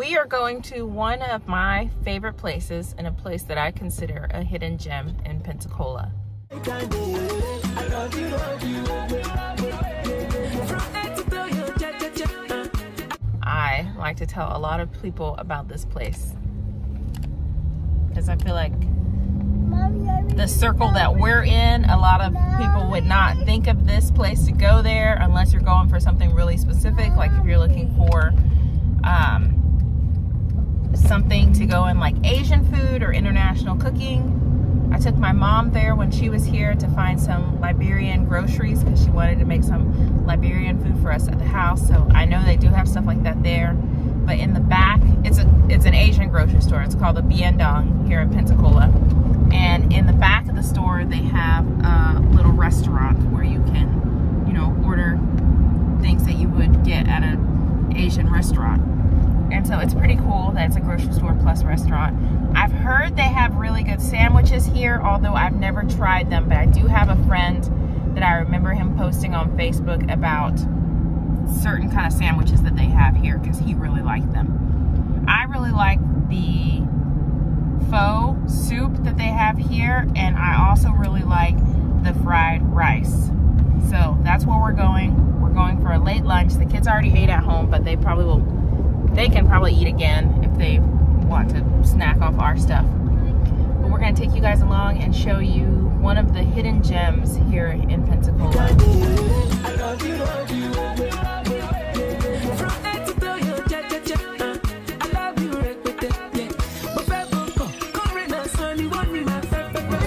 We are going to one of my favorite places and a place that I consider a hidden gem in Pensacola. I like to tell a lot of people about this place because I feel like the circle that we're in, a lot of people would not think of this place to go there unless you're going for something really specific, like if you're looking for um, something to go in like Asian food or international cooking. I took my mom there when she was here to find some Liberian groceries because she wanted to make some Liberian food for us at the house. So I know they do have stuff like that there. But in the back, it's a it's an Asian grocery store. It's called the Bien Dong here in Pensacola. And in the back of the store, they have a little restaurant where you can, you know, order things that you would get at an Asian restaurant. And so it's pretty cool that it's a grocery store plus restaurant. I've heard they have really good sandwiches here, although I've never tried them. But I do have a friend that I remember him posting on Facebook about certain kind of sandwiches that they have here because he really liked them. I really like the pho soup that they have here and I also really like the fried rice. So that's where we're going. We're going for a late lunch. The kids already ate at home, but they probably will, they can probably eat again if they want to snack off our stuff. But we're gonna take you guys along and show you one of the hidden gems here in Pensacola.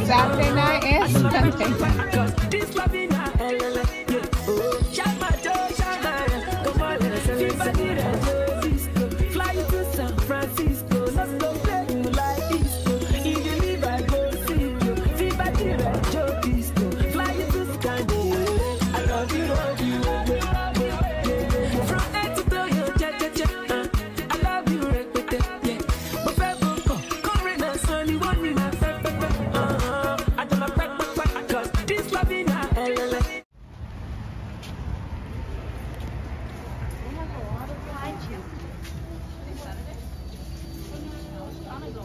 Saturday night and Sunday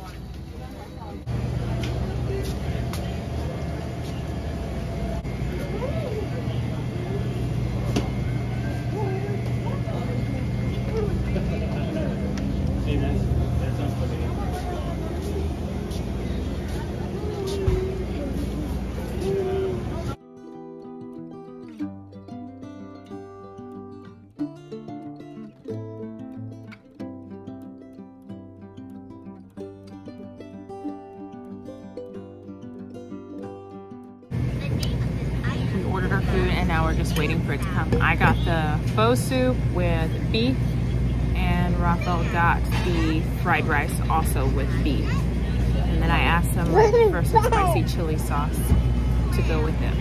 night. Food and now we're just waiting for it to come. I got the pho soup with beef and Raphael got the fried rice also with beef. And then I asked them for some spicy chili sauce to go with it.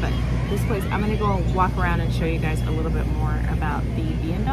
But this place, I'm gonna go walk around and show you guys a little bit more about the Bien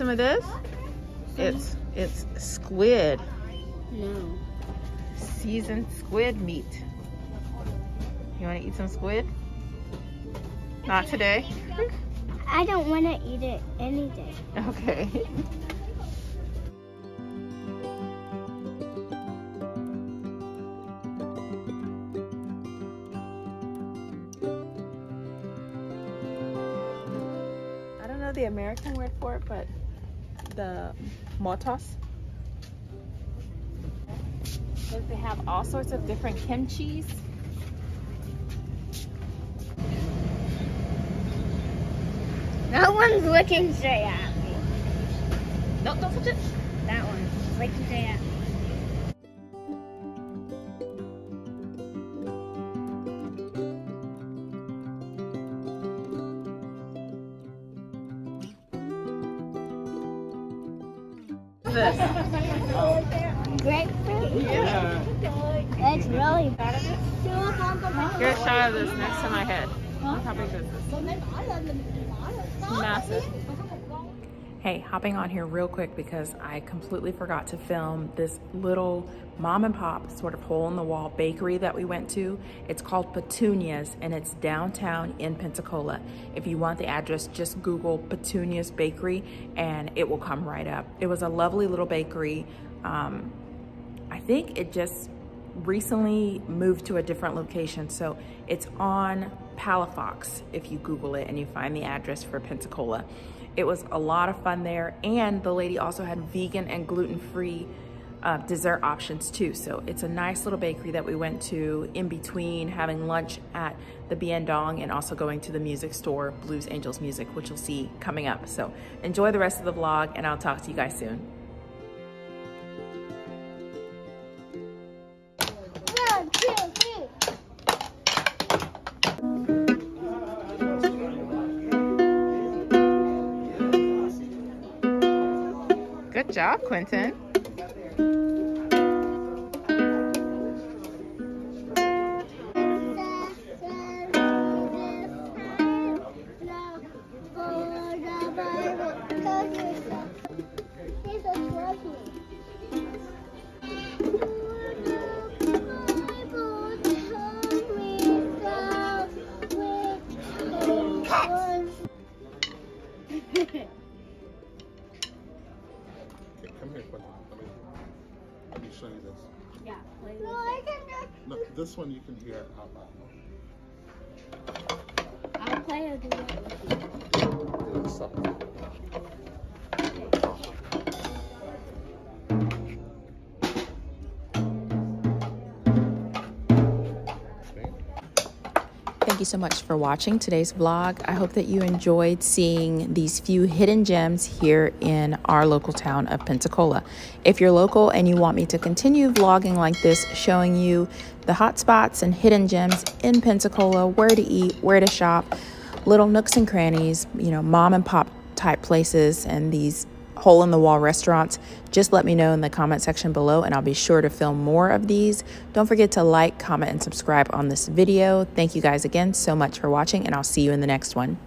Some of this? It's it's squid. No. Seasoned squid meat. You want to eat some squid? Not today. I don't want to eat it any day. Okay. I don't know the American word for it, but the motos. They have all sorts of different kimchis. That one's looking straight at me. No, don't touch it. That one. looking straight at me. This. Grapefruit? Yeah. It's really bad. Get a shot of this next to my head. How big this. Massive. Hey, hopping on here real quick because I completely forgot to film this little mom and pop sort of hole in the wall bakery that we went to. It's called Petunias and it's downtown in Pensacola. If you want the address, just Google Petunias Bakery and it will come right up. It was a lovely little bakery. Um, I think it just recently moved to a different location. So it's on Palafox if you Google it and you find the address for Pensacola. It was a lot of fun there. And the lady also had vegan and gluten-free uh, dessert options too. So it's a nice little bakery that we went to in between having lunch at the Bien Dong and also going to the music store, Blues Angels Music, which you'll see coming up. So enjoy the rest of the vlog and I'll talk to you guys soon. Job, Quentin. Show you this. Yeah, play No, this one you can hear out loud. I'll play a duet with you. Thank you so much for watching today's vlog. I hope that you enjoyed seeing these few hidden gems here in our local town of Pensacola. If you're local and you want me to continue vlogging like this, showing you the hot spots and hidden gems in Pensacola, where to eat, where to shop, little nooks and crannies, you know, mom and pop type places and these hole in the wall restaurants, just let me know in the comment section below and I'll be sure to film more of these. Don't forget to like, comment, and subscribe on this video. Thank you guys again so much for watching and I'll see you in the next one.